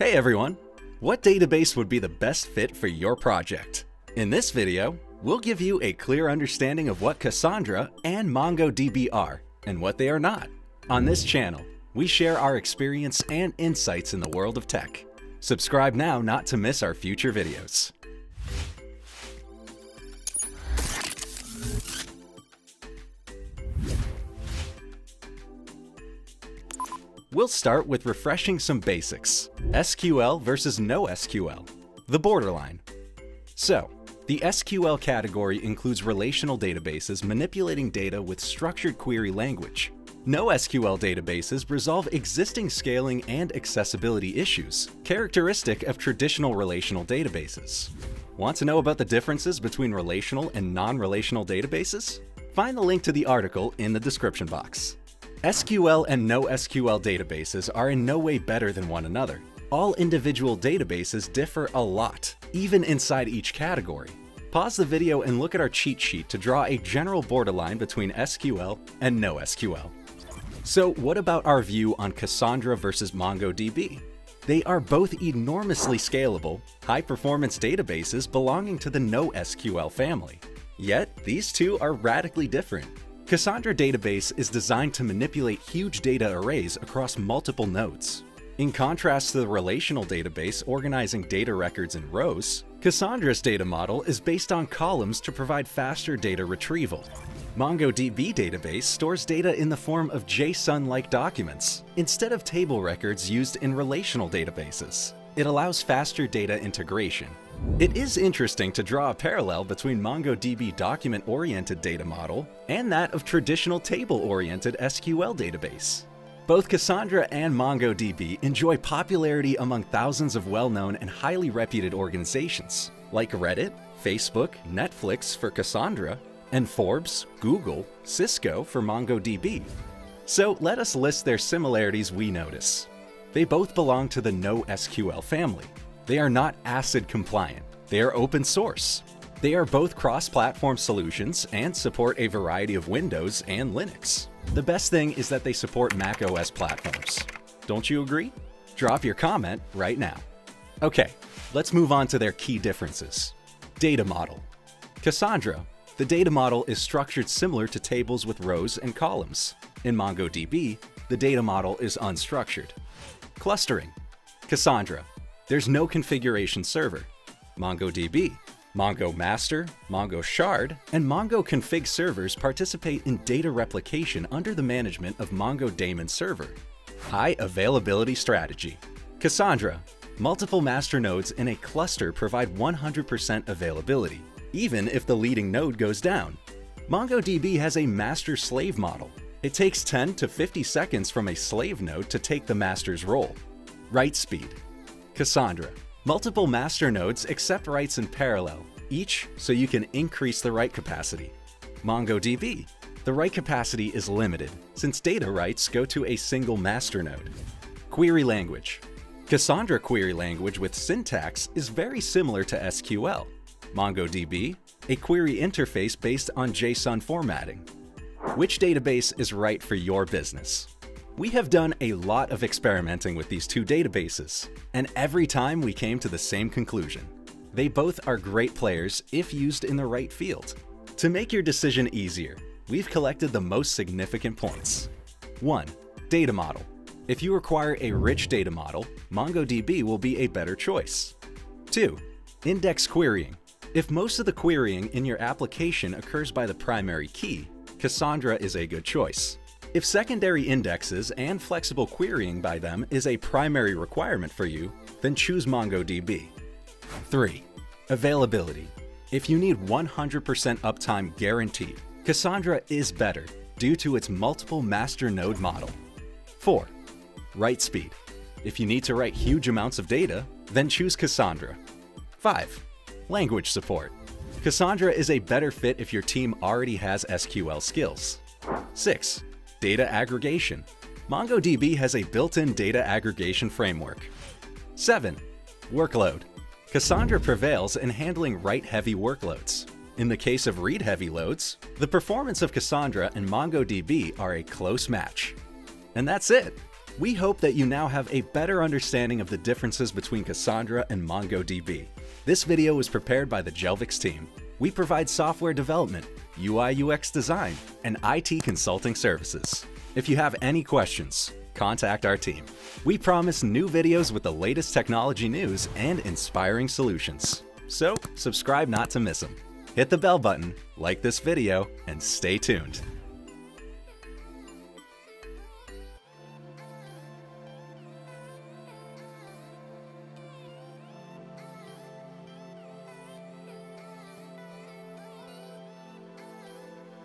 Hey everyone! What database would be the best fit for your project? In this video, we'll give you a clear understanding of what Cassandra and MongoDB are and what they are not. On this channel, we share our experience and insights in the world of tech. Subscribe now not to miss our future videos. We'll start with refreshing some basics. SQL versus NoSQL. The borderline. So, the SQL category includes relational databases manipulating data with structured query language. NoSQL databases resolve existing scaling and accessibility issues, characteristic of traditional relational databases. Want to know about the differences between relational and non-relational databases? Find the link to the article in the description box. SQL and NoSQL databases are in no way better than one another. All individual databases differ a lot, even inside each category. Pause the video and look at our cheat sheet to draw a general borderline between SQL and NoSQL. So what about our view on Cassandra versus MongoDB? They are both enormously scalable, high-performance databases belonging to the NoSQL family. Yet, these two are radically different. Cassandra Database is designed to manipulate huge data arrays across multiple nodes. In contrast to the relational database organizing data records in rows, Cassandra's data model is based on columns to provide faster data retrieval. MongoDB database stores data in the form of JSON-like documents, instead of table records used in relational databases. It allows faster data integration, it is interesting to draw a parallel between MongoDB document-oriented data model and that of traditional table-oriented SQL database. Both Cassandra and MongoDB enjoy popularity among thousands of well-known and highly reputed organizations, like Reddit, Facebook, Netflix for Cassandra, and Forbes, Google, Cisco for MongoDB. So let us list their similarities we notice. They both belong to the NoSQL family, they are not ACID compliant. They are open source. They are both cross-platform solutions and support a variety of Windows and Linux. The best thing is that they support Mac OS platforms. Don't you agree? Drop your comment right now. Okay, let's move on to their key differences. Data model. Cassandra, the data model is structured similar to tables with rows and columns. In MongoDB, the data model is unstructured. Clustering. Cassandra, there's no configuration server. MongoDB, Mongo Master, Mongo Shard, and Mongo Config servers participate in data replication under the management of Mongo Daemon Server. High Availability Strategy Cassandra, multiple master nodes in a cluster provide 100% availability, even if the leading node goes down. MongoDB has a master-slave model. It takes 10 to 50 seconds from a slave node to take the master's role. Write speed Cassandra. Multiple master nodes accept writes in parallel, each so you can increase the write capacity. MongoDB. The write capacity is limited, since data writes go to a single master node. Query language. Cassandra query language with syntax is very similar to SQL. MongoDB, a query interface based on JSON formatting. Which database is right for your business? We have done a lot of experimenting with these two databases, and every time we came to the same conclusion. They both are great players if used in the right field. To make your decision easier, we've collected the most significant points. 1. Data model. If you require a rich data model, MongoDB will be a better choice. 2. Index querying. If most of the querying in your application occurs by the primary key, Cassandra is a good choice. If secondary indexes and flexible querying by them is a primary requirement for you, then choose MongoDB. 3. Availability. If you need 100% uptime guaranteed, Cassandra is better due to its multiple master node model. 4. Write speed. If you need to write huge amounts of data, then choose Cassandra. 5. Language support. Cassandra is a better fit if your team already has SQL skills. 6. Data aggregation. MongoDB has a built-in data aggregation framework. 7. Workload. Cassandra prevails in handling write-heavy workloads. In the case of read-heavy loads, the performance of Cassandra and MongoDB are a close match. And that's it! We hope that you now have a better understanding of the differences between Cassandra and MongoDB. This video was prepared by the Jelvix team. We provide software development, UI UX design, and IT consulting services. If you have any questions, contact our team. We promise new videos with the latest technology news and inspiring solutions. So subscribe not to miss them. Hit the bell button, like this video, and stay tuned.